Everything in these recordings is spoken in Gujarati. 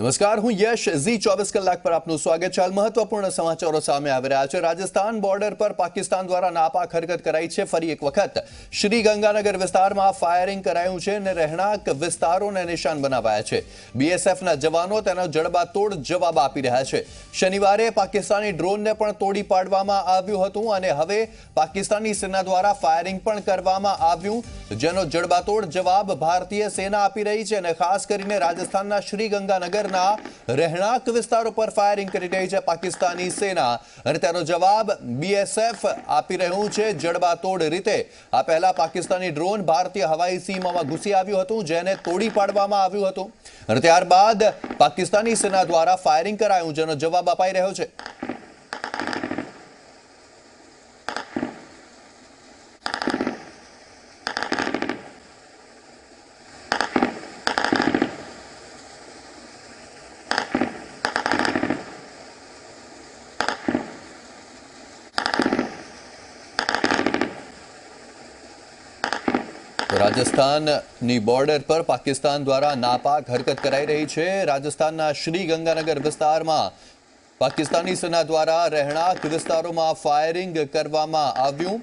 નમસ્કાર હું યશ ઝી ચોવીસ કલાક પર આપનું સ્વાગત છે હાલ મહત્વપૂર્ણ સમાચારો સામે આવી રહ્યા છે રાજસ્થાન બોર્ડર પર પાકિસ્તાન દ્વારા નાપાક હરકત કરાઈ છે ફરી એક વખત શ્રી ગંગાનગર વિસ્તારમાં ફાયરિંગ કરાયું છે અને રહેણાંક વિસ્તારોને નિશાન બનાવાયા છે બીએસએફના જવાનો તેનો જડબાતોડ જવાબ આપી રહ્યા છે શનિવારે પાકિસ્તાની ડ્રોનને પણ તોડી પાડવામાં આવ્યું હતું અને હવે પાકિસ્તાની સેના દ્વારા ફાયરિંગ પણ કરવામાં આવ્યું, જેનો જડબાતોડ જવાબ ભારતીય સેના આપી રહી છે અને ખાસ કરીને રાજસ્થાનના શ્રી ગંગાનગરના રહેણાંક વિસ્તારો પર ફાયરિંગ કરી રહી છે પાકિસ્તાની સેના. અને તેનો જવાબ બીએસએફ આપી રહ્યું છે જડબાતોડ રીતે. આ પહેલા પાકિસ્તાની ડ્રોન ભારતીય હવાઈ સીમામાં ઘૂસી આવ્યું હતું, જેને તોડી પાડવામાં આવ્યું હતું. અને ત્યારબાદ પાકિસ્તાની સેના દ્વારા ફાયરિંગ કરાયું, જેનો જવાબ અપાઈ રહ્યો છે તો રાજસ્થાનની બોર્ડર પર પાકિસ્તાન દ્વારા નાપાક હરકત કરાઈ રહી છે. રાજસ્થાનના શ્રી ગંગાનગર વિસ્તારમાં પાકિસ્તાની સેના દ્વારા રહેણાંક વિસ્તારોમાં ફાયરિંગ કરવામાં આવ્યું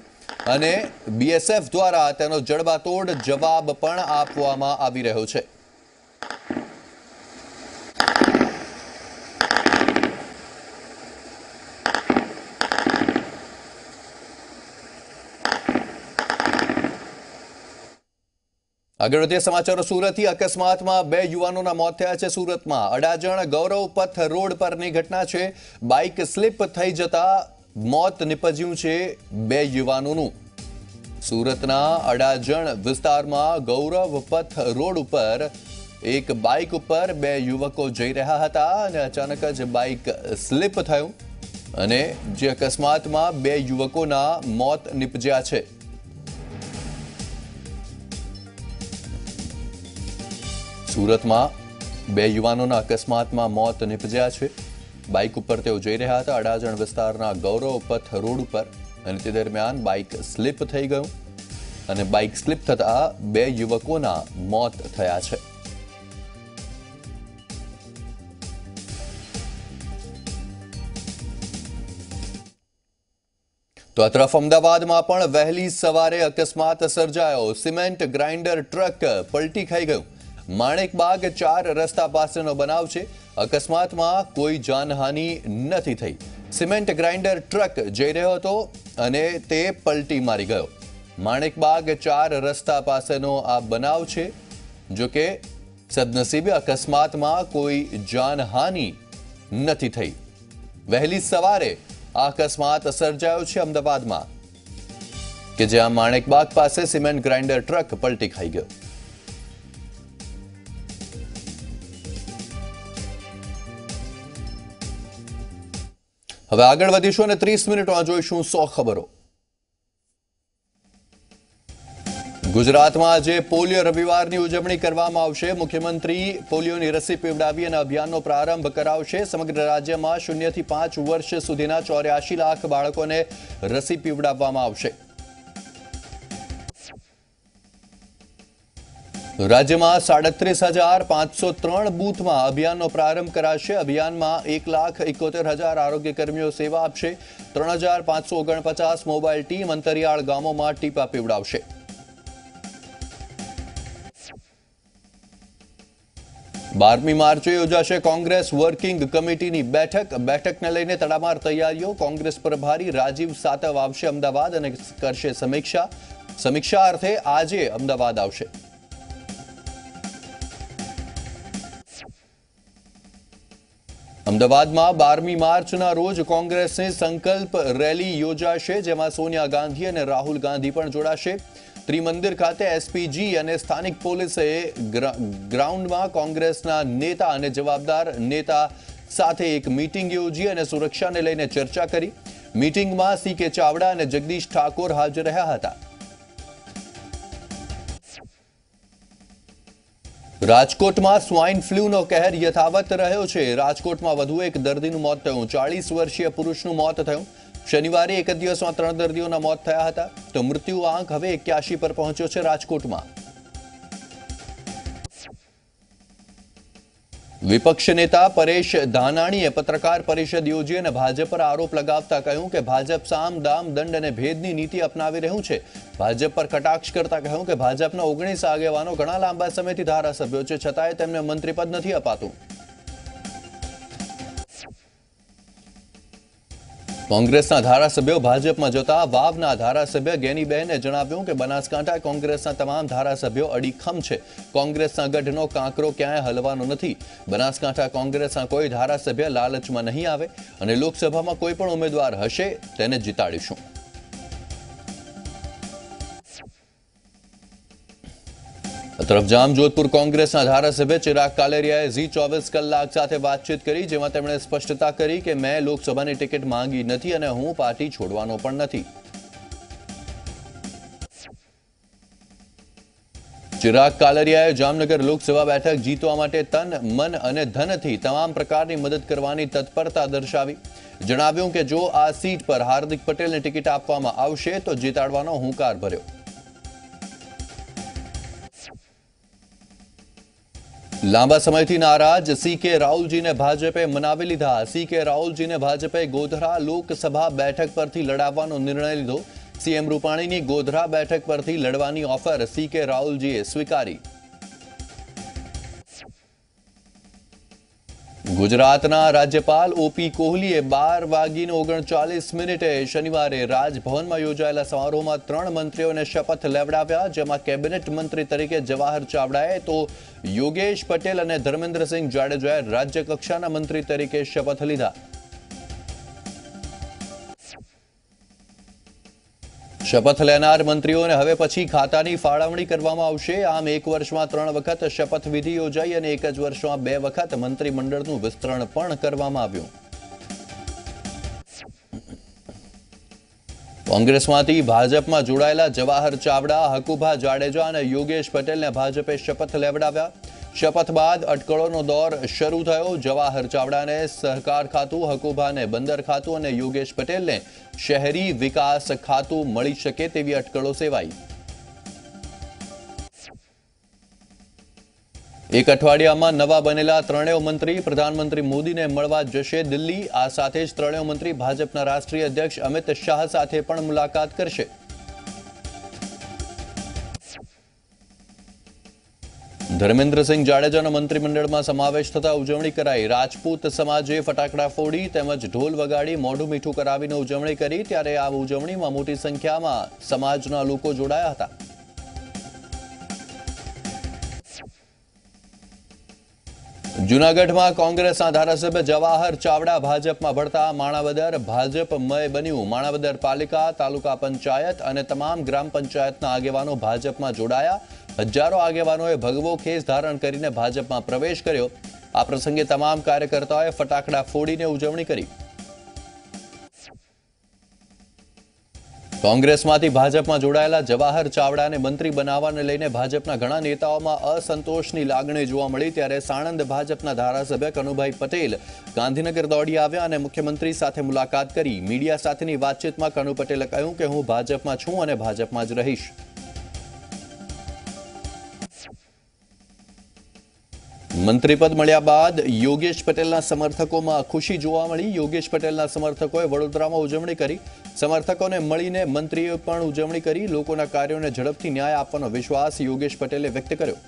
અને બીએસએફ દ્વારા તેનો જડબાતોડ જવાબ પણ આપવામાં આવી રહ્યો છે. આગળ વધીએ સમાચારો. સુરતથી અકસ્માતમાં બે યુવાનોના મોત થયા છે સુરતમાં. અડાજણ ગૌરવ પથ રોડ પરની ઘટના છે. બાઇક સ્લીપ થઈ જતા મોત નિપજ્યું છે બે યુવાનોનું. સુરતના અડાજણ વિસ્તારમાં ગૌરવ પથ રોડ ઉપર એક બાઇક ઉપર બે યુવકો જઈ રહ્યા હતા અને અચાનક જ બાઇક સ્લીપ થયું અને જે અકસ્માતમાં બે યુવકોના મોત નિપજ્યા છે. સુરતમાં બે યુવાનોના અકસ્માતમાં મોત નિપજ્યા છે. બાઇક ઉપર તેઓ જઈ રહ્યા હતા. અડાજણ વિસ્તારના ગૌરવ પથ રોડ ઉપર અને તે દરમિયાન બાઇક સ્લીપ થઈ ગયું અને બાઇક સ્લીપ થતા બે યુવકોના મોત થયા છે. તો આ તરફ અમદાવાદમાં પણ વહેલી સવારે અકસ્માત સર્જાયો. સિમેન્ટ ગ્રાઇન્ડર ટ્રક પલટી ખાઈ ગયું. માણેકબાગ ચાર રસ્તા પાસેનો બનાવ છે. અકસ્માતમાં કોઈ જાનહાનિ નથી થઈ. સિમેન્ટ ગ્રાઇન્ડર ટ્રક જઈ રહ્યો હતો અને તે પલટી મારી ગયો. માણેકબાગ ચાર રસ્તા પાસેનો આ બનાવ છે. જો કે સદનસીબે અકસ્માતમાં કોઈ જાનહાનિ નથી થઈ. વહેલી સવારે આ અકસ્માત સર્જાયો છે અમદાવાદમાં, કે જ્યાં માણેકબાગ પાસે સિમેન્ટ ગ્રાઇન્ડર ટ્રક પલટી ખાઈ ગયો. હવે આગળ વધીશું અને ત્રીસ મિનિટમાં જોઈશું સો ખબરો. ગુજરાતમાં આજે પોલિયો રવિવારની ઉજવણી કરવામાં આવશે. મુખ્યમંત્રી પોલિયોની રસી પીવડાવી અને અભિયાનનો પ્રારંભ કરાવશે. સમગ્ર રાજ્યમાં શૂન્યથી પાંચ વર્ષ સુધીના ચોર્યાસી લાખ બાળકોને રસી પીવડાવવામાં આવશે. રાજ્યમાં સાડત્રીસ હજાર પાંચસો ત્રણ બૂથમાં અભિયાનનો પ્રારંભ કરાશે. અભિયાનમાં એક લાખ એકોતેર હજાર આરોગ્ય કર્મીઓ સેવા આપશે. ત્રણ હજાર પાંચસો ઓગણપચાસ મોબાઈલ ટીમ અંતરિયાળ ગામોમાં ટીપા પીવડાવશે. બારમી માર્ચે યોજાશે કોંગ્રેસ વર્કિંગ કમિટીની બેઠક. બેઠકને લઈને તડામાર તૈયારીઓ. કોંગ્રેસ પ્રભારી રાજીવ સાતવ આવશે અમદાવાદ અને કરશે સમીક્ષા. સમીક્ષા અર્થે આજે અમદાવાદ આવશે. અમદાવાદમાં બારમી માર્ચના રોજ કોંગ્રેસની સંકલ્પ રેલી યોજાશે, જેમાં સોનિયા ગાંધી અને રાહુલ ગાંધી પણ જોડાશે. ત્રિમંદિર ખાતે એસપીજી અને સ્થાનિક પોલીસે ગ્રાઉન્ડમાં કોંગ્રેસના નેતા અને જવાબદાર નેતા સાથે એક મીટિંગ યોજી અને સુરક્ષાને લઈને ચર્ચા કરી. મીટિંગમાં સી કે ચાવડા અને જગદીશ ઠાકોર હાજર રહ્યા હતા. રાજકોટમાં સ્વાઇન ફ્લૂનો કહેર યથાવત રહ્યો છે. રાજકોટમાં વધુ એક દર્દીનું મોત થયું. ચાળીસ વર્ષીય પુરુષનું મોત થયું. શનિવારે એક દિવસમાં ત્રણ દર્દીઓના મોત થયા હતા. તો મૃત્યુ આંક હવે એક્યાસી પર પહોંચ્યો છે રાજકોટમાં. વિપક્ષ નેતા પરેશ ધાનાણીએ પત્રકાર પરિષદ યોજી અને ભાજપ પર આરોપ લગાવતા કહ્યું કે ભાજપ સામ, દામ, દંડ અને ભેદની નીતિ અપનાવી રહ્યું છે. ભાજપ પર કટાક્ષ કરતા કહ્યું કે ભાજપના ઓગણીસ આગેવાનો ઘણા લાંબા સમયથી ધારાસભ્યો છે, છતાંય તેમને મંત્રીપદ નથી અપાતું. કોંગ્રેસના ધારાસભ્યો ભાજપમાં જતા વાવના ધારાસભ્ય ગેનીબહેને જણાવ્યું કે બનાસકાંઠા કોંગ્રેસના તમામ ધારાસભ્યો અડીખમ છે. કોંગ્રેસના ગઢનો કાંકરો ક્યાંય હલવાનો નથી. બનાસકાંઠા કોંગ્રેસના કોઈ ધારાસભ્ય લાલચમાં નહીં આવે અને લોકસભામાં કોઈ પણ ઉમેદવાર હશે તેને જીતાડીશું. તરફ જામજોધપુર કોંગ્રેસના ધારાસભ્ય ચિરાગ કાલેરિયાએ ઝી ચોવીસ કલાક સાથે વાતચીત કરી, જેમાં તેમણે સ્પષ્ટતા કરી કે મેં લોકસભાની ટિકિટ માંગી નથી અને હું પાર્ટી છોડવાનો પણ નથી. ચિરાગ કાલરિયાએ જામનગર લોકસભા બેઠક જીતવા માટે તન, મન અને ધનથી તમામ પ્રકારની મદદ કરવાની તત્પરતા દર્શાવી. જણાવ્યું કે જો આ સીટ પર હાર્દિક પટેલને ટિકિટ આપવામાં આવશે, તો જીતાડવાનો હુંકાર ભર્યો. લાંબા સમયથી નારાજ. સી કે રાહુલજીને ભાજપે મનાવી લીધા. સી કે રાહુલજીને ભાજપે ગોધરા લોકસભા બેઠક પરથી લડાવવાનો નિર્ણય લીધો. સીએમ રૂપાણીની ગોધરા બેઠક પરથી લડવાની ઓફર સી કે રાહુલજીએ સ્વીકારી. ગુજરાતના રાજ્યપાલ ઓપી કોહલીએ બાર વાગીને ઓગણચાલીસ મિનિટે શનિવારે રાજભવનમાં યોજાયેલા સમારોહમાં ત્રણ મંત્રીઓને શપથ લેવડાવ્યા, જેમાં કેબિનેટ મંત્રી તરીકે જવાહર ચાવડાએ તો યોગેશ પટેલ અને ધર્મેન્દ્રસિંહ જાડેજાએ રાજ્ય કક્ષાના મંત્રી તરીકે શપથ લીધા. શપથ લેનાર મંત્રીઓને હવે પછી ખાતાની ફાળવણી કરવામાં આવશે. આમ એક વર્ષમાં ત્રણ વખત શપથવિધિ યોજાઈ અને એક જ વર્ષમાં બે વખત મંત્રીમંડળનું વિસ્તરણ પણ કરવામાં આવ્યું. કોંગ્રેસમાંથી ભાજપમાં જોડાયેલા જવાહર ચાવડા, હકુભા જાડેજા અને યોગેશ પટેલને ભાજપે શપથ લેવડાવ્યા. શપથ બાદ અટકળોનો દોર શરૂ થયો. જવાહર ચાવડાને સહકાર ખાતું, હકુભાને બંદર ખાતું અને યોગેશ પટેલને શહેરી વિકાસ ખાતું મળી શકે તેવી અટકળો સેવાઈ. એક અઠવાડિયામાં નવા બનેલા ત્રણેય મંત્રી પ્રધાનમંત્રી મોદીને મળવા જશે દિલ્હી. આ સાથે જ ત્રણેય મંત્રી ભાજપના રાષ્ટ્રીય અધ્યક્ષ અમિત શાહ સાથે પણ મુલાકાત કરશે. ધર્મેન્દ્રસિંહ જાડેજાનો મંત્રીમંડળમાં સમાવેશ થતા ઉજવણી કરાઈ. રાજપૂત સમાજે ફટાકડા ફોડી તેમજ ઢોલ વગાડી મોઢું મીઠું કરાવીને ઉજવણી કરી, ત્યારે આ ઉજવણીમાં મોટી સંખ્યામાં સમાજના લોકો જોડાયા હતા. જૂનાગઢમાં કોંગ્રેસના ધારાસભ્ય જવાહર ચાવડા ભાજપમાં ભળતા માણાવદર ભાજપમય બન્યું. માણાવદર પાલિકા, તાલુકા પંચાયત અને તમામ ગ્રામ પંચાયતના આગેવાનો ભાજપમાં જોડાયા. હજારો આગેવાનોએ ભગવો ખેસ ધારણ કરીને ભાજપમાં પ્રવેશ કર્યો. આ પ્રસંગે તમામ કાર્યકર્તાઓએ ફટાકડા ફોડીને ઉજવણી કરી. કોંગ્રેસમાંથી ભાજપમાં જોડાયેલા જવાહર ચાવડાને મંત્રી બનાવવાને લઈને ભાજપના ઘણા નેતાઓમાં અસંતોષની લાગણી જોવા મળી ત્યારે સાણંદ ભાજપના ધારાસભ્ય કનુભાઈ પટેલ ગાંધીનગર દોડી આવ્યા અને મુખ્યમંત્રી સાથે મુલાકાત કરી. મીડિયા સાથેની વાતચીતમાં કનુ પટેલે કહ્યું કે હું ભાજપમાં છું અને ભાજપમાં જ રહીશ. મંત્રીપદ મળ્યા બાદ યોગેશ પટેલના સમર્થકોમાં ખુશી જોવા મળી. યોગેશ પટેલના સમર્થકોએ વડોદરામાં ઉજવણી કરી. સમર્થકોને મળીને મંત્રીએ પણ ઉજવણી કરી. લોકોના કાર્યોને ઝડપથી ન્યાય આપવાનો વિશ્વાસ યોગેશ પટેલે વ્યક્ત કર્યો.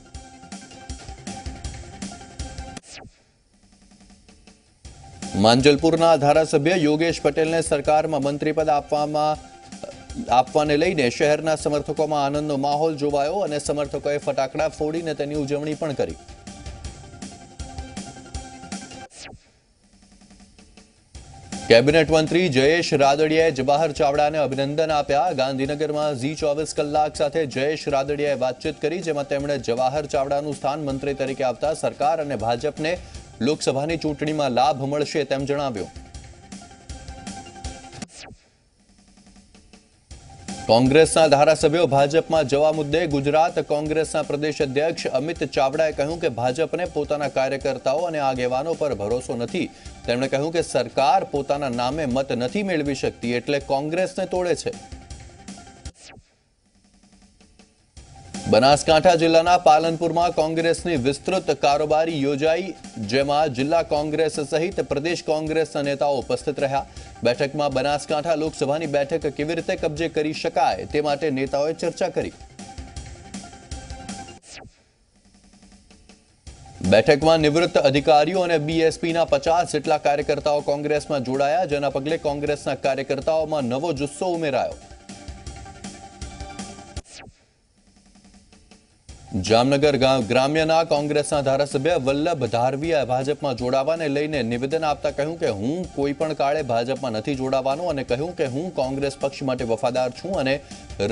માંજલપુરના ધારાસભ્ય યોગેશ પટેલને સરકારમાં મંત્રીપદ આપવામાં, આપવાને લઈને શહેરના સમર્થકોમાં આનંદનો માહોલ જોવાયો અને સમર્થકોએ ફટાકડા ફોડીને તેની ઉજવણી પણ કરી. કેબિનેટ મંત્રી જયેશ રાદડિયાએ જવાહર ચાવડાને અભિનંદન આપ્યા. ગાંધીનગરમાં ઝી ચોવીસ કલાક સાથે જયેશ રાદડિયાએ વાતચીત કરી, જેમાં તેમણે જવાહર ચાવડાનું સ્થાન મંત્રી તરીકે આવતા સરકાર અને ભાજપને લોકસભાની ચૂંટણીમાં લાભ મળશે તેમ જણાવ્યું. કોંગ્રેસના ધારાસભ્યો ભાજપમાં જવા મુદ્દે ગુજરાત કોંગ્રેસના પ્રદેશ અધ્યક્ષ અમિત ચાવડાએ કહ્યું કે ભાજપને પોતાના કાર્યકર્તાઓ અને આગેવાનો પર ભરોસો નથી. તેમણે કહ્યું કે સરકાર પોતાના નામે મત નથી મેળવી શકતી એટલે કોંગ્રેસને તોડે છે. બનાસકાંઠા જિલ્લાના પાલનપુરમાં કોંગ્રેસની વિસ્તૃત કારોબારી યોજાઈ, જેમાં જિલ્લા કોંગ્રેસ સહિત પ્રદેશ કોંગ્રેસના નેતાઓ ઉપસ્થિત રહ્યા. બેઠકમાં બનાસકાંઠા લોકસભાની બેઠક કેવી રીતે કબજે કરી શકાય તે માટે નેતાઓએ ચર્ચા કરી. બેઠકમાં નિવૃત્ત અધિકારીઓ અને બીએસપીના પચાસ જેટલા કાર્યકર્તાઓ કોંગ્રેસમાં જોડાયા, જેના પગલે કોંગ્રેસના કાર્યકર્તાઓમાં નવો જુસ્સો ઉમેરાયો. જામનગર ગ્રામ્યના કોંગ્રેસના ધારાસભ્ય વલ્લભ ધારવીએ ભાજપમાં જોડાવાને લઈને નિવેદન આપતા કહ્યું કે, હું કોઈ પણ કાળે ભાજપમાં નથી જોડાવાનો અને કહ્યું કે, હું કોંગ્રેસ પક્ષ માટે વફાદાર છું અને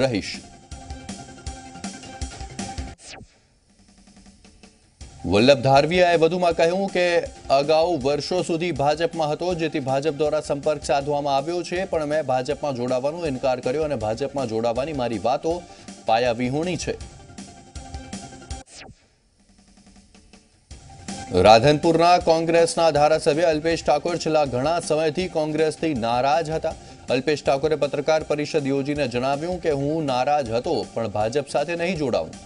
રહીશ. વલ્લભ ધારવીયાએ વધુમાં કહ્યું કે અગાઉ વર્ષો સુધી ભાજપમાં હતો, જેથી ભાજપ દ્વારા સંપર્ક સાધવામાં આવ્યો છે. પણ મેં ભાજપમાં જોડાવાનો ઇનકાર કર્યો અને ભાજપમાં જોડાવાની મારી વાતો પાયાવિહોણી છે. રાધનપુરના કોંગ્રેસના ધારાસભ્ય અલ્પેશ ઠાકોર છેલ્લા ઘણા સમયથી કોંગ્રેસથી નારાજ હતા. અલ્પેશ ઠાકોરે પત્રકાર પરિષદ યોજીને જણાવ્યું કે હું નારાજ હતો, પણ ભાજપ સાથે નહીં જોડાવું.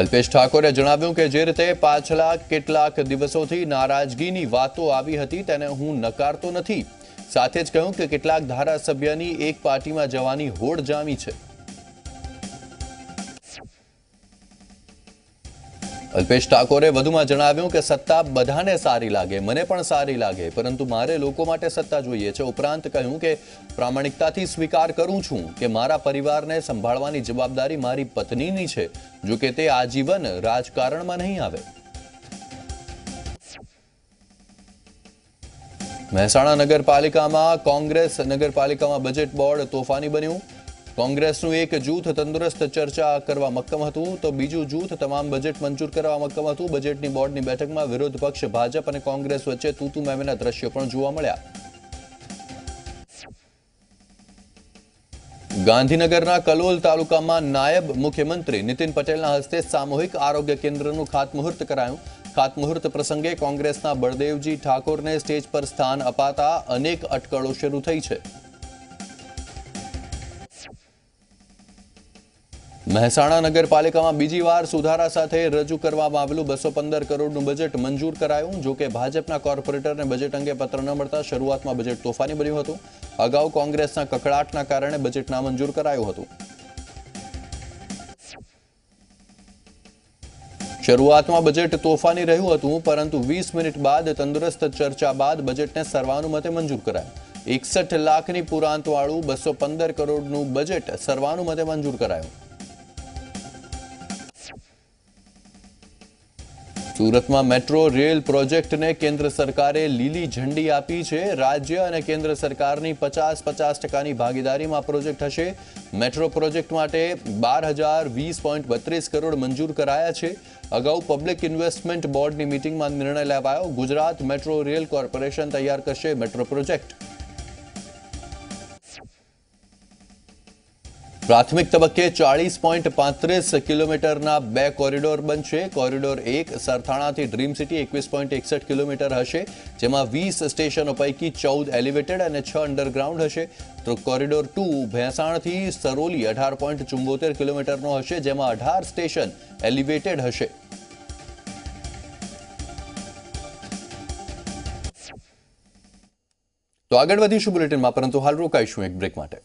અલ્પેશ ઠાકોરે જણાવ્યું કે જે રીતે પાછલા કેટલાક દિવસોથી નારાજગીની વાતો આવી હતી, તેને હું નકારતો નથી. સાથે જ કહ્યું કે કેટલાક ધારાસભ્યની એક પાર્ટીમાં જવાની હોડ જામી છે. અલ્પેશ ઠાકોરે વધુમાં જણાવ્યું કે સત્તા બધાને સારી લાગે, મને પણ સારી લાગે, પરંતુ મારે લોકો માટે સત્તા જોઈએ છે. ઉપરાંત કહ્યું કે પ્રામાણિકતાથી સ્વીકાર કરું છું કે મારા પરિવારને સંભાળવાની જવાબદારી મારી પત્નીની છે, જો કે તે આજીવન રાજકારણમાં નહીં આવે. મહેસાણા નગરપાલિકામાં કોંગ્રેસ નગરપાલિકામાં બજેટ બોર્ડ તોફાની બન્યું. કોંગ્રેસનું એક જૂથ તંદુરસ્ત ચર્ચા કરવા મક્કમ હતું, તો બીજું જૂથ તમામ બજેટ મંજૂર કરવા મક્કમ હતું. બજેટની બોર્ડની બેઠકમાં વિરોધ પક્ષ ભાજપ અને કોંગ્રેસ વચ્ચે તૂતુ, મેમેના દ્રશ્યો પણ જોવા મળ્યા. ગાંધીનગરના કલોલ તાલુકામાં નાયબ મુખ્યમંત્રી નીતિન પટેલના હસ્તે સામૂહિક આરોગ્ય કેન્દ્રનું ખાતમુહૂર્ત કરાયું. ખાતમુહૂર્ત પ્રસંગે કોંગ્રેસના બળદેવજી ઠાકોરને સ્ટેજ પર સ્થાન અપાતા અનેક અટકળો શરૂ થઈ છે. મહેસાણા નગરપાલિકામાં બીજી સુધારા સાથે રજૂ કરવામાં આવેલું બસો પંદર કરોડનું બજેટ મંજૂર કરાયું. જોકે ભાજપના કોર્પોરેટરને બજેટ અંગે પત્ર ન મળતા શરૂઆતમાં બજેટ તોફાની બન્યું હતું. અગાઉ કોંગ્રેસના કકડાટના કારણે બજેટ નામંજૂર કરાયું હતું. શરૂઆતમાં બજેટ તોફાની રહ્યું હતું, પરંતુ વીસ મિનિટ બાદ, તંદુરસ્ત ચર્ચા બાદ બજેટને સર્વાનુમતે મંજૂર કરાયું. એકસઠ લાખની પુરાંતવાળું બસો પંદર કરોડનું બજેટ સર્વાનુમતે મંજૂર કરાયું. સુરતમાં મેટ્રો રેલ પ્રોજેક્ટને કેન્દ્ર સરકારે લીલી ઝંડી આપી છે. રાજ્ય અને કેન્દ્ર સરકારની પચાસ પચાસ ટકાની ભાગીદારીમાં પ્રોજેક્ટ હશે. મેટ્રો પ્રોજેક્ટ માટે બાર હજાર વીસ પોઈન્ટ બત્રીસ કરોડ મંજૂર કરાયા છે. અગાઉ પબ્લિક ઇન્વેસ્ટમેન્ટ બોર્ડની મિટિંગમાં નિર્ણય લેવાયો. ગુજરાત મેટ્રો રેલ કોર્પોરેશન તૈયાર કરશે મેટ્રો પ્રોજેક્ટ. પ્રાથમિક તબક્કે ચાળીસ પોઈન્ટ પાંત્રીસ કિલોમીટરના બે કોરિડોર બનશે. કોરિડોર એક સરથાણાથી ડ્રીમ સિટી એકવીસ પોઈન્ટ એકસઠ કિલોમીટર હશે, જેમાં વીસ સ્ટેશનો પૈકી ચૌદ એલિવેટેડ અને છ અંડરગ્રાઉન્ડ હશે. તો કોરિડોર ટુ ભેંસાણથી સરોલી અઢાર પોઈન્ટ ચુંબોતેર કિલોમીટરનો હશે, જેમાં અઢાર સ્ટેશન એલિવેટેડ હશે. તો આગળ વધીશું બુલેટિનમાં, પરંતુ હાલ રોકાઈશું એક બ્રેક માટે.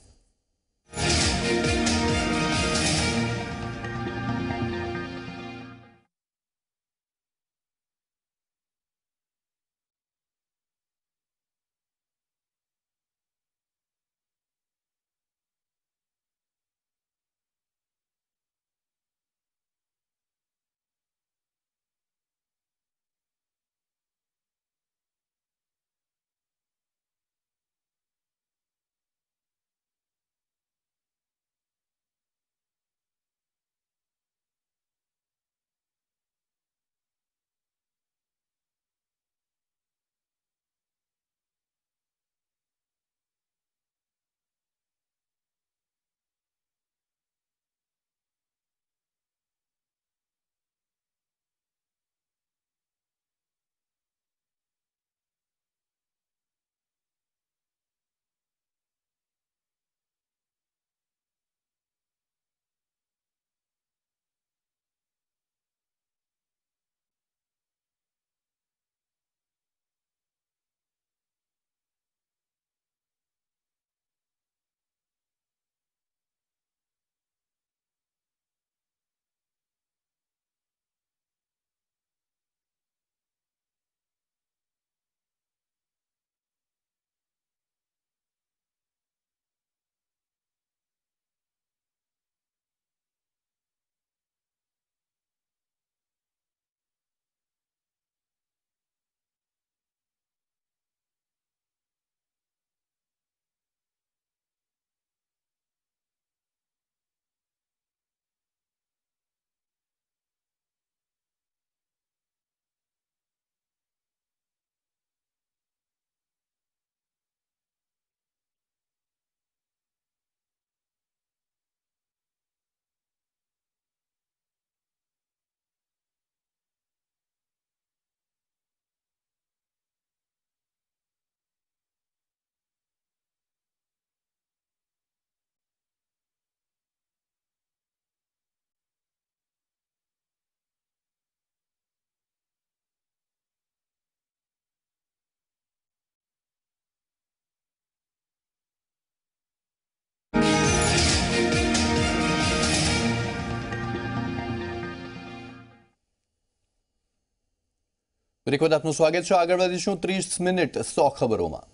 બાદ આપનું સ્વાગત છે. આગળ વધીશું ત્રીસ મિનિટ સો ખબરોમાં.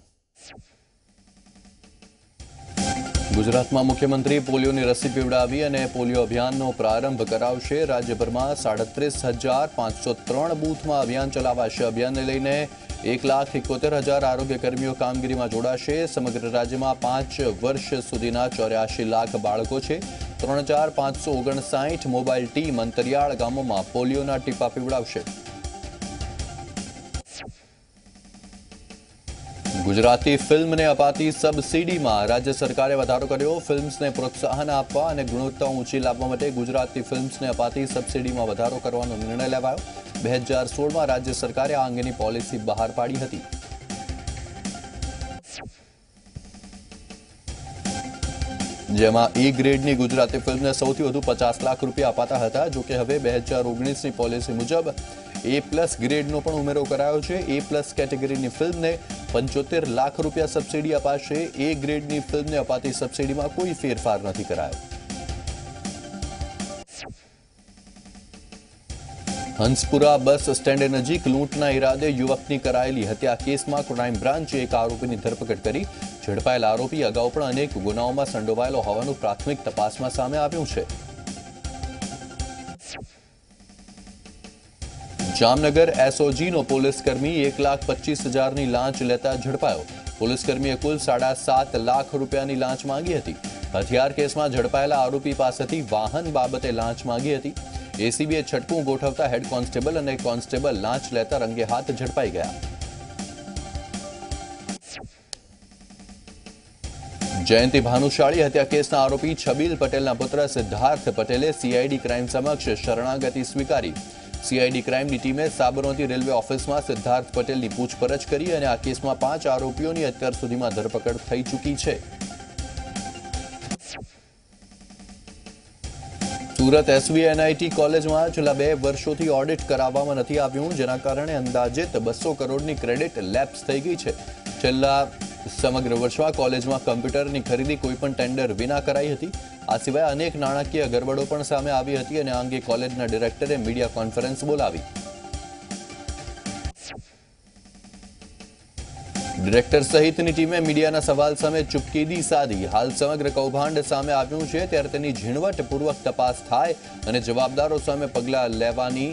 ગુજરાતમાં મુખ્યમંત્રી પોલિયોની રસી પીવડાવી અને પોલિયો અભિયાનનો પ્રારંભ કરાવશે. રાજ્યભરમાં સાડત્રીસ હજાર પાંચસો ત્રણ બૂથમાં અભિયાન ચલાવાશે. અભિયાનને લઈને એક લાખ એકોતેર હજાર આરોગ્યકર્મીઓ કામગીરીમાં જોડાશે. સમગ્ર રાજ્યમાં પાંચ વર્ષ સુધીના ચોર્યાસી લાખ બાળકો છે. ત્રણ હજાર પાંચસો ઓગણસાઠ મોબાઈલ ટીમ અંતરિયાળ ગામોમાં પોલિયોના ટીપા પીવડાવશે. ગુજરાતી ફિલ્મને અપાતી સબસિડીમાં રાજ્ય સરકારે વધારો કર્યો. ફિલ્મ્સને પ્રોત્સાહન આપવા અને ગુણવત્તા ઊંચી લાવવા માટે ગુજરાતી ફિલ્મ્સને અપાતી સબસિડીમાં વધારો કરવાનો નિર્ણય લેવાયો. બે હજાર સોળમાં રાજ્ય સરકારે આ અંગેની પોલિસી બહાર પાડી હતી. જેમાં ઈ ગ્રેડની ગુજરાતી ફિલ્મને સૌથી વધુ પચાસ લાખ રૂપિયા અપાતા હતા. જોકે હવે બે હજાર ઓગણીસની પોલિસી મુજબ એ પ્લસ ગ્રેડનો પણ ઉમેરો કરાયો છે. એ પ્લસ કેટેગરીની ફિલ્મને પંચોતેર લાખ રૂપિયા સબસિડી અપાશે. એ ગ્રેડની ફિલ્મને અપાતી સબસિડીમાં કોઈ ફેરફાર નથી કરાયો. હંસપુરા બસ સ્ટેન્ડ નજીક લૂંટના ઈરાદે યુવકની કરાયેલી હત્યા કેસમાં ક્રાઇમ બ્રાન્ચે એક આરોપીની ધરપકડ કરી. ઝડપાયેલ આરોપી અગાઉ પણ અનેક ગુનાઓમાં સંડોવાયેલો હોવાનું પ્રાથમિક તપાસમાં સામે આવ્યું છે. જામનગર એસઓજીનો પોલીસકર્મી એક લાખ પચીસ હજારની લાંચ લેતા ઝડપાયો. પોલીસકર્મીએ કુલ સાડા સાત લાખ રૂપિયાની લાંચ માંગી હતી. હથિયાર કેસમાં ઝડપાયેલા આરોપી પાસેથી વાહન બાબતે લાંચ માંગી હતી. એસીબીએ છટકું ગોઠવતા હેડ કોન્સ્ટેબલ અને કોન્સ્ટેબલ લાંચ લેતા રંગે હાથ ઝડપાઈ ગયા. જયંતિ ભાનુશાળી હત્યા કેસના આરોપી છબીલ પટેલના પુત્ર સિદ્ધાર્થ પટેલે સીઆઈડી ક્રાઇમ સમક્ષ શરણાગતિ સ્વીકારી. સીઆઈડી ક્રાઇમની ટીમે સાબરમતી રેલવે ઓફિસમાં સિદ્ધાર્થ પટેલની પૂછપરછ કરી અને આ કેસમાં પાંચ આરોપીઓની અત્યાર સુધીમાં ધરપકડ થઈ ચૂકી છે. સુરત એસવી એનઆઈટી કોલેજમાં છેલ્લા બે વર્ષોથી ઓડિટ કરાવવામાં નથી આવ્યું, જેના કારણે અંદાજિત બસો કરોડની ક્રેડિટ લેપ્સ થઈ ગઈ છે. છેલ્લા સમગ્ર વર્ષમાં કોલેજમાં કમ્પ્યુટરની ખરીદી કોઈપણ ટેન્ડર વિના કરાઈ હતી. આ સિવાય અનેક નાણાકીય ગરબડો પણ સામે આવી હતી અને આ અંગે કોલેજના ડિરેક્ટરે મીડિયા કોન્ફરન્સ બોલાવી. ડિરેક્ટર સહિતની ટીમે મીડિયાના સવાલ સામે ચૂપકીદી સાધી. હાલ સમગ્ર કૌભાંડ સામે આવ્યું છે, ત્યારે તેની ઝીણવટપૂર્વક તપાસ થાય અને જવાબદારો સામે પગલાં લેવાની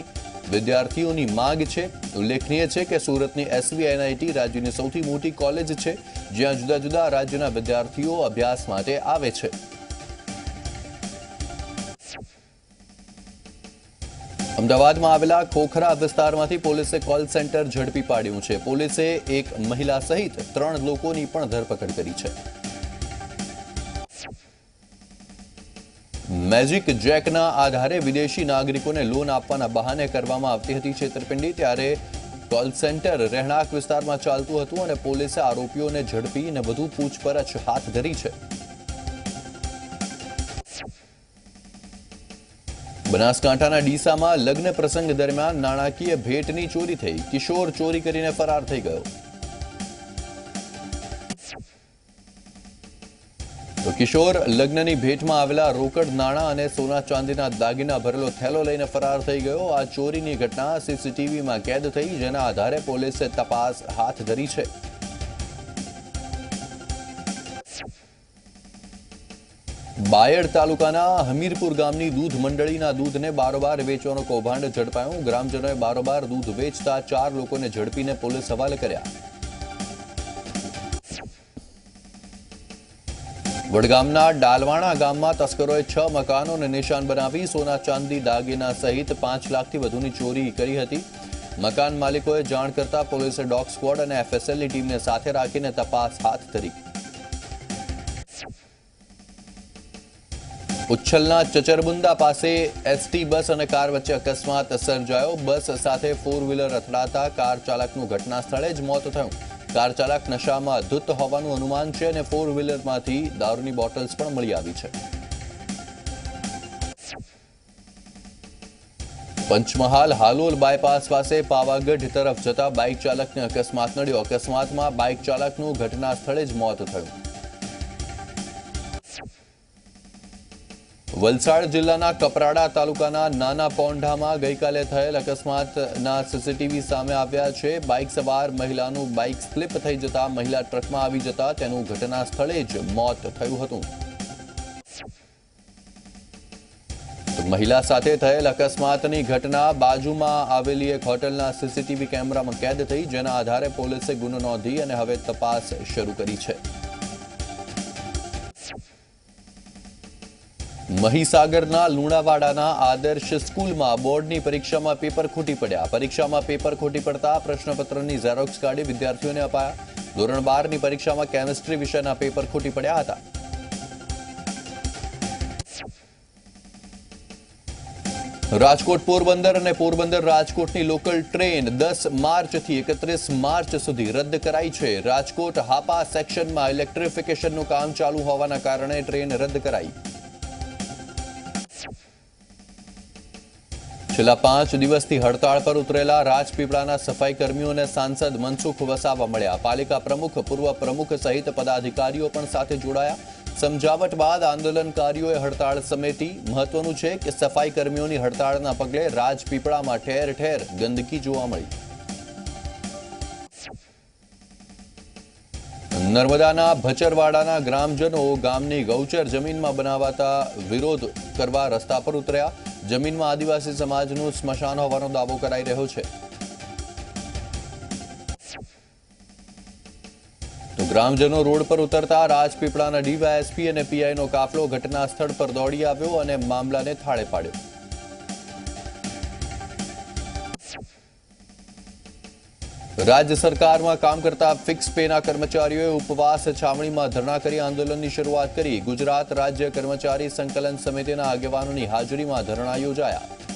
વિદ્યાર્થીઓની માંગ છે. ઉલ્લેખનીય છે કે સુરતની એસવી એનઆઈટી રાજ્યની સૌથી મોટી કોલેજ છે, જ્યાં જુદા જુદા રાજ્યના વિદ્યાર્થીઓ અભ્યાસ માટે આવે છે. અમદાવાદમાં આવેલા ખોખરા વિસ્તારમાંથી પોલીસે કોલ સેન્ટર ઝડપી પાડ્યું છે. પોલીસે એક મહિલા સહિત ત્રણ લોકોની પણ ધરપકડ કરી છે. મેજિક જેકના આધારે વિદેશી નાગરિકોને લોન આપવાના બહાને કરવામાં આવતી હતી છેતરપિંડી, ત્યારે કોલ સેન્ટર રહેણાંક વિસ્તારમાં ચાલતું હતું અને પોલીસે આરોપીઓને ઝડપી અને વધુ પૂછપરછ હાથ ધરી છે. બનાસકાંઠાના ડીસામાં લગ્ન પ્રસંગ દરમિયાન નાણાકીય ભેટની ચોરી થઈ. કિશોર ચોરી કરીને ફરાર થઈ ગયો. તો કિશોર લગ્નની ભેટમાં આવેલા રોકડ નાણાં અને સોના ચાંદીના દાગીના ભરેલો થેલો લઈને ફરાર થઈ ગયો. આ ચોરીની ઘટના સીસીટીવીમાં કેદ થઈ, જેના આધારે પોલીસે તપાસ હાથ ધરી છે. બાયડ તાલુકાના હમીરપુર ગામની દૂધ મંડળીના દૂધને બારોબાર વેચવાનો કૌભાંડ ઝડપાયો. ગ્રામજનોએ બારોબાર દૂધ વેચતા ચાર લોકોને ઝડપીને પોલીસ હવાલે કર્યા. વડગામના ડાલવાણા ગામમાં તસ્કરોએ છ મકાનોને નિશાન બનાવી સોના ચાંદી દાગીના સહિત પાંચ લાખથી વધુની ચોરી કરી હતી. મકાન માલિકોએ જાણ કરતા પોલીસે ડોગ સ્ક્વોડ અને એફએસએલની ટીમને સાથે રાખીને તપાસ હાથ ધરી. ઉચ્છલના ચચરબુંદા પાસે એસટી બસ અને કાર વચ્ચે અકસ્માત સર્જાયો. બસ સાથે ફોર વ્હીલર અથડાતા કાર ચાલકનું ઘટના સ્થળે જ મોત થયું. કાર ચાલક નશામાં ધૂત હોવાનું અનુમાન છે અને ફોર વ્હીલરમાંથી દારૂની બોટલ્સ પણ મળી આવી છે. પંચમહાલ હાલોલ બાયપાસ પાસે પાવાગઢ તરફ જતા બાઇક ચાલકને અકસ્માત નડ્યો. અકસ્માતમાં બાઇક ચાલકનું ઘટના સ્થળે જ મોત થયું. વલસાડ જિલ્લાના કપરાડા તાલુકાના નાના પોંઢામાં ગઈકાલે થયેલ અકસ્માતના સીસીટીવી સામે આવ્યા છે. બાઇક સવાર મહિલાનું બાઇક સ્લીપ થઈ જતા મહિલા ટ્રકમાં આવી જતા તેનું ઘટના સ્થળે જ મોત થયું હતું. મહિલા સાથે થયેલ અકસ્માતની ઘટના બાજુમાં આવેલી એક હોટલના સીસીટીવી કેમેરામાં કેદ થઈ, જેના આધારે પોલીસે ગુનો નોંધી અને હવે તપાસ શરૂ કરી છે. મહીસાગરના લુણાવાડાના આદર્શ સ્કૂલમાં બોર્ડની પરીક્ષામાં પેપર ખૂટી પડ્યા. પરીક્ષામાં પેપર ખૂટી પડતા પ્રશ્નપત્રની ઝેરોક્સ કાઢી વિદ્યાર્થીઓને અપાયા. ધોરણ બારની પરીક્ષામાં કેમિસ્ટ્રી વિષયના પેપર ખૂટી પડ્યા હતા. રાજકોટ પોરબંદર અને પોરબંદર રાજકોટની લોકલ ટ્રેન દસ માર્ચથી એકત્રીસ માર્ચ સુધી રદ કરાઈ છે. રાજકોટ હાપા સેક્શનમાં ઇલેક્ટ્રિફિકેશનનું કામ ચાલુ હોવાના કારણે ટ્રેન રદ કરાઈ. છેલ્લા પાંચ દિવસથી હડતાળ પર ઉતરેલા રાજપીપળાના સફાઈ કર્મીઓને સાંસદ મનસુખ વસાવા મળ્યા. પાલિકા પ્રમુખ, પૂર્વ પ્રમુખ સહિત પદાધિકારીઓ પણ સાથે જોડાયા. સમજાવટ બાદ આંદોલનકારીઓએ હડતાળ સમેટી. મહત્વનું છે કે સફાઈ કર્મીઓની હડતાળના પગલે રાજપીપળામાં ઠેર ઠેર ગંદકી જોવા મળી. નર્મદાના ભચરવાડાના ગ્રામજનો ગામની ગૌચર જમીનમાં બનાવાતા વિરોધ કરવા રસ્તા પર ઉતર્યા. જમીનમાં આદિવાસી સમાજનું સ્મશાન હોવાનો દાવો કરાઈ રહ્યો છે. તો ગ્રામજનો રોડ પર ઉતરતા રાજપીપળાના ડીવાયએસપી અને પીઆઈનો કાફલો ઘટના સ્થળ પર દોડી આવ્યો અને મામલાને થાળે પાડ્યો. રાજ્ય સરકારમાં કામ કરતા ફિક્સ પેના કર્મચારીઓએ ઉપવાસ છાવણીમાં ધરણા કરી આંદોલનની શરૂઆત કરી. ગુજરાત રાજ્ય કર્મચારી સંકલન સમિતિના આગેવાનોની હાજરીમાં ધરણા યોજાયા.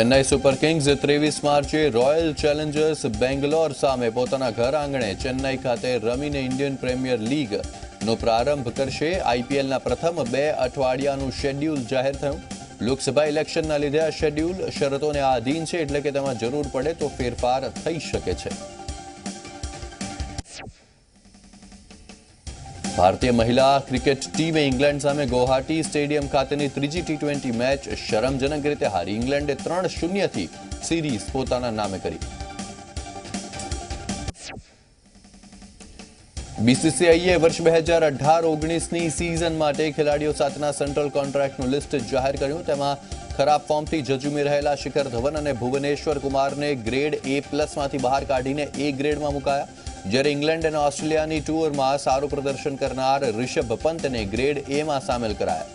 ચેન્નાઈ સુપર કિંગ્સ ત્રેવીસ માર્ચે રોયલ ચેલેન્જર્સ બેંગ્લોર સામે પોતાના ઘર આંગણે ચેન્નાઈ ખાતે રમીને ઇન્ડિયન પ્રીમિયર લીગ નો પ્રારંભ કરશે. આઈપીએલના પ્રથમ બે અઠવાડિયાનું શેડ્યુલ જાહેર થયું. લોકસભા ઇલેક્શનના લીધે આ શેડ્યુલ શરતોને આધીન છે, એટલે કે તેમાં જરૂર પડે તો ફેરફાર થઈ શકે છે. ભારતીય મહિલા ક્રિકેટ ટીમે ઇંગ્લેન્ડ સામે ગુવાહાટી સ્ટેડિયમ ખાતેની ત્રીજી ટી ટ્વેન્ટી મેચ શરમજનક રીતે હારી. ઇંગ્લેન્ડે ત્રણ શૂન્યથી સિરીઝ પોતાના નામે કરી. બીસીસીઆઈએ વર્ષ બે હજાર અઢાર ઓગણીસની સિઝન માટે ખેલાડીઓ સાથેના સેન્ટ્રલ કોન્ટ્રાક્ટનું લિસ્ટ જાહેર કર્યું. તેમાં ખરાબ ફોર્મથી જજુમી રહેલા શિખર ધવન અને ભુવનેશ્વર કુમારને ગ્રેડ એ પ્લસમાંથી બહાર કાઢીને એ ગ્રેડમાં મુકાયા. જ્યારે ઇંગ્લેન્ડ અને ઓસ્ટ્રેલિયાની ટૂરમાં સારું પ્રદર્શન કરનાર રિષભ પંતને ગ્રેડ એમાં સામેલ કરાયા.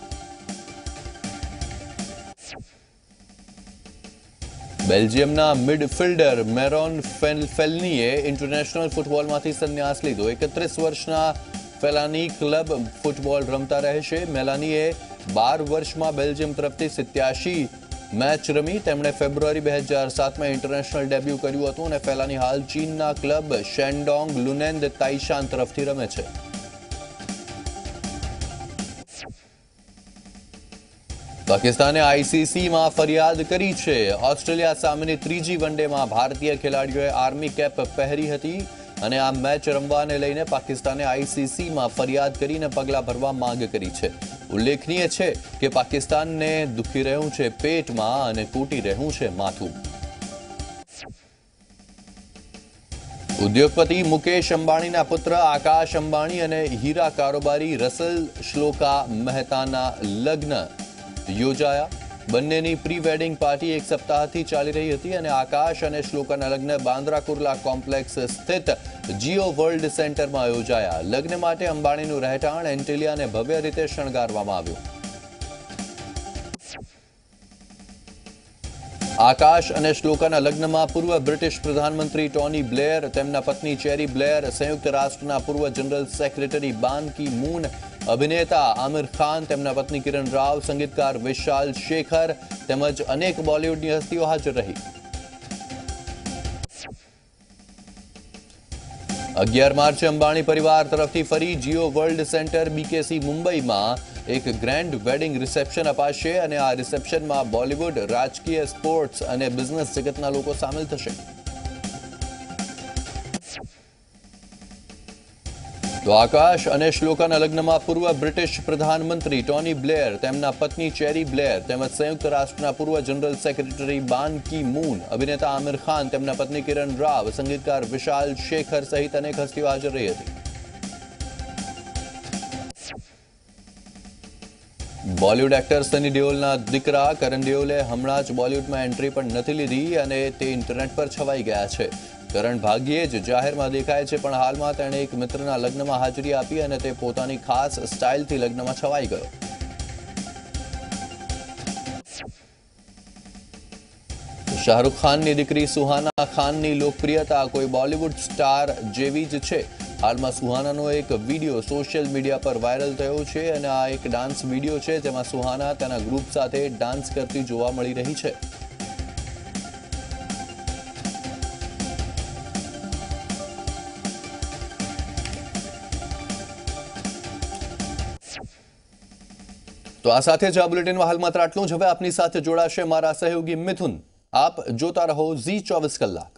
બેલ્જિયમના મિડફિલ્ડર મેરોન ફેલનીએ ઇન્ટરનેશનલ ફૂટબોલમાંથી સંન્યાસ લીધો. એકત્રીસ વર્ષના ફેલાની ક્લબ ફૂટબોલ રમતા રહેશે. મેલાનીએ બાર વર્ષમાં બેલ્જિયમ તરફથી સિત્યાશી મેચ રમી તેમણે ફેબ્રુઆરી બે હજાર સાતમાં ઇન્ટરનેશનલ ડેબ્યુ કર્યું હતું અને પહેલાની હાલ ચીનના ક્લબ શેન્ડોંગ લુનેન્દ તાઇશાન તરફથી રમે છે. પાકિસ્તાને આઈસીસીમાં ફરિયાદ કરી છે. ઓસ્ટ્રેલિયા સામેની ત્રીજી વનડેમાં ભારતીય ખેલાડીઓએ આર્મી કેપ પહેરી હતી. અને આ મેચ રમવાને લઈને પાકિસ્તાને આઈસીસીમાં ફરિયાદ કરીને પગલાં ભરવા માંગ કરી છે. ઉલ્લેખનીય છે કે પાકિસ્તાનને દુખી રહ્યું છે પેટમાં અને તૂટી રહ્યું છે માથું. ઉદ્યોગપતિ મુકેશ અંબાણીના પુત્ર આકાશ અંબાણી અને હીરા કારોબારી રસલ શ્લોકા મહેતાના લગ્ન યોજાયા. બંનેની પ્રી વેડિંગ પાર્ટી એક સપ્તાહથી ચાલી રહી હતી અને આકાશ અને શ્લોકાના લગ્ન બાંદ્રા કુર્લા કોમ્પ્લેક્સ સ્થિત જીઓ વર્લ્ડ સેન્ટરમાં યોજાયા. લગ્ન માટે અંબાણીનું રહેઠાણ એન્ટેલિયાને ભવ્ય રીતે શણગારવામાં આવ્યું. આકાશ અને શ્લોકાના લગ્નમાં પૂર્વ બ્રિટિશ પ્રધાનમંત્રી ટોની બ્લેર, તેમના પત્ની ચેરી બ્લેર, સંયુક્ત રાષ્ટ્રના પૂર્વ જનરલ સેક્રેટરી બાન મૂન અભિનેતા આમિર ખાન, તેમના પત્ની કિરણ રાવ, સંગીતકાર વિશાલ શેખર તેમજ અનેક બોલિવૂડની હસ્તીઓ હાજર રહી. અગિયાર માર્ચે અંબાણી પરિવાર તરફથી ફરી જીઓ વર્લ્ડ સેન્ટર બીકેસી મુંબઈમાં એક ગ્રેન્ડ વેડિંગ રિસેપ્શન અપાશે અને આ રિસેપ્શનમાં બોલિવૂડ, રાજકીય, સ્પોર્ટ્સ અને બિઝનેસ જગતના લોકો સામેલ થશે. તો આકાશ અને શ્લોકાના લગ્નમાં પૂર્વ બ્રિટિશ પ્રધાનમંત્રી ટોની બ્લેર, તેમના પત્ની ચેરી બ્લેર તેમજ સંયુક્ત રાષ્ટ્રના પૂર્વ જનરલ સેક્રેટરી બાન કી મૂન, અભિનેતા આમિર ખાન તેમના પત્ની કિરણ રાવ, સંગીતકાર વિશાલ શેખર સહિત અનેક હસ્તીઓ હાજર રહી હતી. બોલિવૂડ એક્ટર સની દેઓલના દીકરા કરણ દેઓલે હમણાં જ બોલિવૂડમાં એન્ટ્રી પણ નથી લીધી અને તે ઇન્ટરનેટ પર છવાઈ ગયા છે. કરણ ભાગ્યે જ જાહેરમાં દેખાય છે, પણ હાલમાં તેણે એક મિત્રના લગ્નમાં હાજરી આપી અને તે પોતાની ખાસ સ્ટાઇલથી લગ્નમાં છવાઈ ગયો. શાહરૂખ ખાનની દીકરી સુહાના ખાનની લોકપ્રિયતા કોઈ બોલિવૂડ સ્ટાર જેવી જ છે. હાલમાં સુહાનાનો એક વીડિયો સોશિયલ મીડિયા પર વાયરલ થયો છે અને આ એક ડાન્સ વીડિયો છે જેમાં સુહાના તેના ગ્રુપ સાથે ડાન્સ કરતી જોવા મળી રહી છે. તો આ સાથે જ આ બુલેટિનમાં હાલ માત્ર આટલું જ. હવે આપની સાથે જોડાશે મારા સહયોગી મિથુન. આપ જોતા રહો ઝી ચોવીસ કલાક.